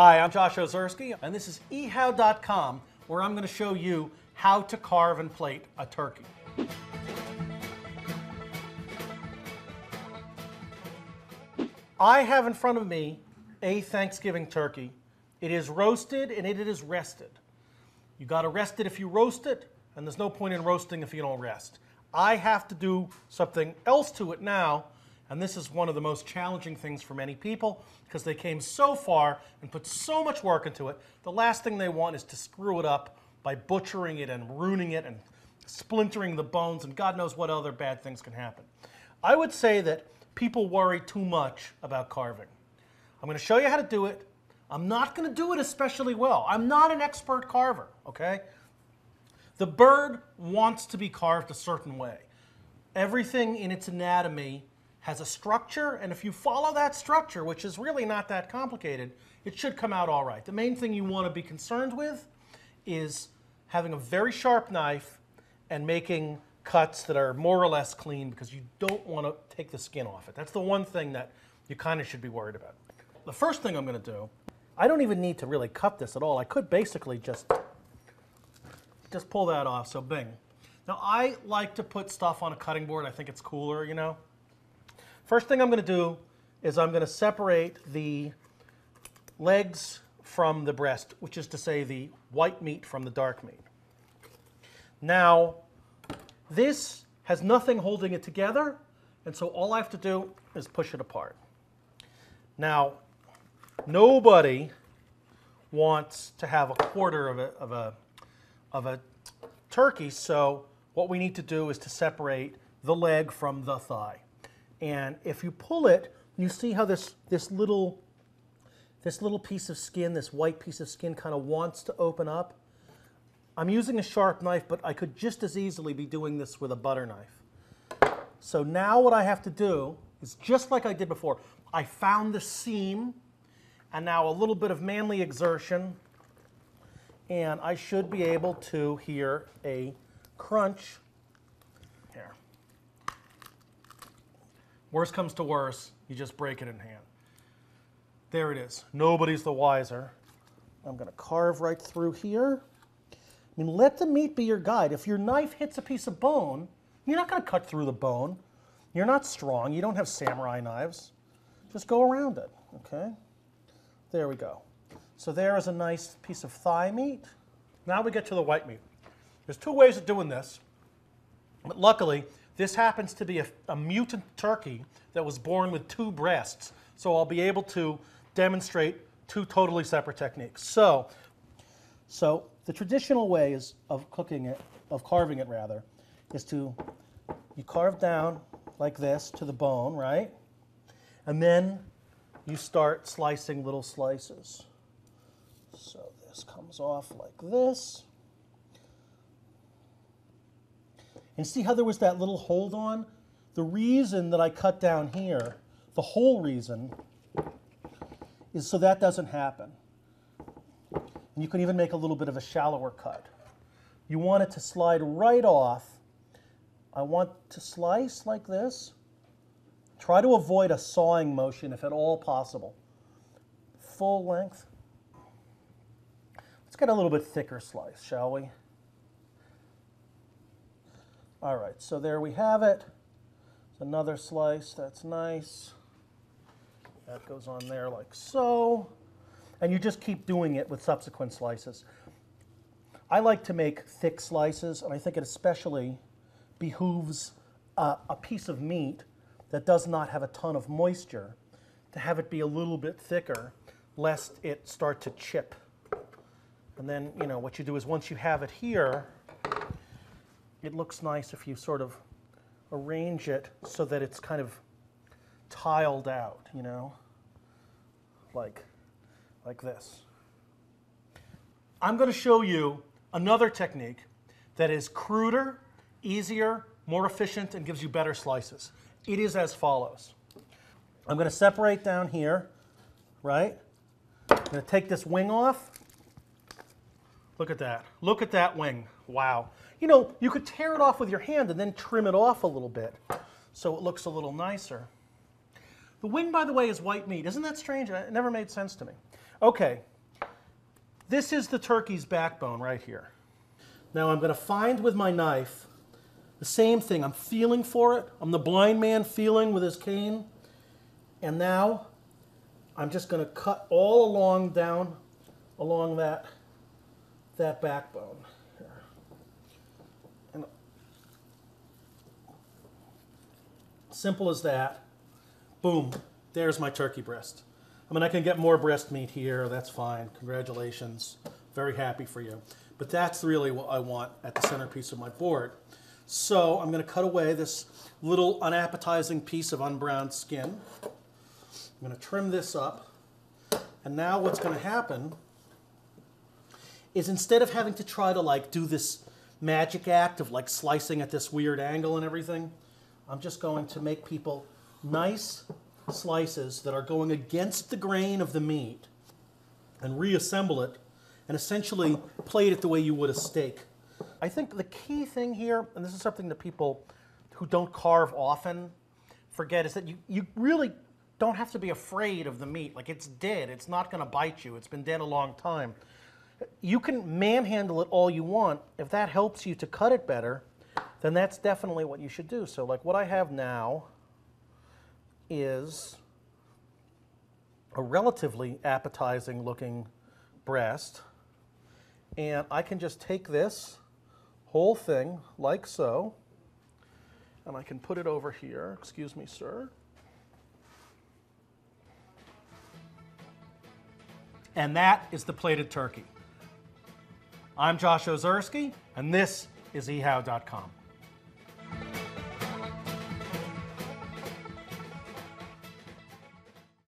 Hi, I'm Josh Ozersky, and this is ehow.com, where I'm going to show you how to carve and plate a turkey. I have in front of me a Thanksgiving turkey. It is roasted and it is rested. You got to rest it if you roast it, and there's no point in roasting if you don't rest. I have to do something else to it now, and this is one of the most challenging things for many people because they came so far and put so much work into it. The last thing they want is to screw it up by butchering it and ruining it and splintering the bones and God knows what other bad things can happen. I would say that people worry too much about carving. I'm going to show you how to do it. I'm not going to do it especially well. I'm not an expert carver, okay? The bird wants to be carved a certain way. Everything in its anatomy has a structure, and if you follow that structure, which is really not that complicated, it should come out all right. The main thing you want to be concerned with is having a very sharp knife and making cuts that are more or less clean because you don't want to take the skin off it. That's the one thing that you kind of should be worried about. The first thing I'm going to do, I don't even need to really cut this at all. I could basically just just pull that off, so bing. Now I like to put stuff on a cutting board. I think it's cooler, you know. First thing I'm going to do is I'm going to separate the legs from the breast, which is to say the white meat from the dark meat. Now, this has nothing holding it together, and so all I have to do is push it apart. Now, nobody wants to have a quarter of a, of a, of a turkey, so what we need to do is to separate the leg from the thigh. And if you pull it, you see how this, this little this little piece of skin, this white piece of skin kind of wants to open up. I'm using a sharp knife, but I could just as easily be doing this with a butter knife. So now what I have to do is just like I did before. I found the seam, and now a little bit of manly exertion, and I should be able to hear a crunch Worst comes to worst, you just break it in hand. There it is. Nobody's the wiser. I'm going to carve right through here. I mean, let the meat be your guide. If your knife hits a piece of bone, you're not going to cut through the bone. You're not strong. You don't have samurai knives. Just go around it, okay? There we go. So there is a nice piece of thigh meat. Now we get to the white meat. There's two ways of doing this, but luckily this happens to be a, a, mutant turkey that was born with two breasts. So I'll be able to demonstrate two totally separate techniques. So, so the traditional ways of cooking it, of carving it rather, is to, you carve down like this to the bone, right? And then you start slicing little slices. So this comes off like this. And see how there was that little hold on? The reason that I cut down here, the whole reason, is so that doesn't happen. And you can even make a little bit of a shallower cut. You want it to slide right off. I want to slice like this. Try to avoid a sawing motion if at all possible. Full length. Let's get a little bit thicker slice, shall we? All right, so there we have it. It's another slice, that's nice. That goes on there like so. And you just keep doing it with subsequent slices. I like to make thick slices, and I think it especially behooves uh, a piece of meat that does not have a ton of moisture to have it be a little bit thicker, lest it start to chip. And then, you know, what you do is once you have it here, it looks nice if you sort of arrange it so that it's kind of tiled out, you know, like, like this. I'm going to show you another technique that is cruder, easier, more efficient, and gives you better slices. It is as follows. I'm going to separate down here, right? I'm going to take this wing off. Look at that. Look at that wing. Wow. You know, you could tear it off with your hand and then trim it off a little bit so it looks a little nicer. The wing, by the way, is white meat. Isn't that strange? It never made sense to me. Okay, this is the turkey's backbone right here. Now I'm going to find with my knife the same thing. I'm feeling for it. I'm the blind man feeling with his cane. And now I'm just going to cut all along down along that, that backbone. Here. And simple as that. Boom, there's my turkey breast. I mean, I can get more breast meat here, that's fine, congratulations, very happy for you. But that's really what I want at the centerpiece of my board. So I'm gonna cut away this little unappetizing piece of unbrowned skin. I'm gonna trim this up. And now what's gonna happen is instead of having to try to like do this magic act of like slicing at this weird angle and everything, I'm just going to make people nice slices that are going against the grain of the meat and reassemble it and essentially plate it the way you would a steak. I think the key thing here, and this is something that people who don't carve often forget, is that you, you really don't have to be afraid of the meat. Like it's dead, it's not going to bite you, it's been dead a long time. You can manhandle it all you want. If that helps you to cut it better, then that's definitely what you should do. So, like what I have now is a relatively appetizing looking breast. And I can just take this whole thing like so, and I can put it over here. Excuse me, sir. And that is the plated turkey. I'm Josh Ozersky, and this is ehow.com.